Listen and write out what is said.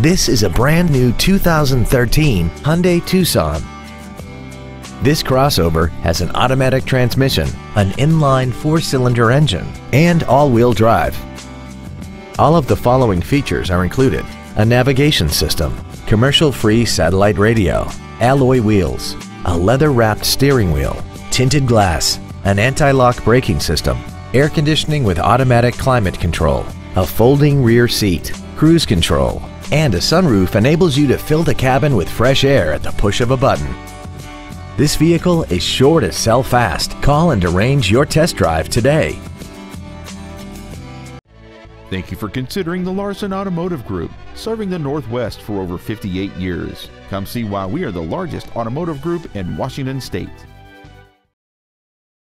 This is a brand new 2013 Hyundai Tucson. This crossover has an automatic transmission, an inline four-cylinder engine, and all-wheel drive. All of the following features are included. A navigation system, commercial-free satellite radio, alloy wheels, a leather-wrapped steering wheel, tinted glass, an anti-lock braking system, air conditioning with automatic climate control, a folding rear seat, cruise control, and a sunroof enables you to fill the cabin with fresh air at the push of a button. This vehicle is sure to sell fast. Call and arrange your test drive today. Thank you for considering the Larson Automotive Group, serving the Northwest for over 58 years. Come see why we are the largest automotive group in Washington State.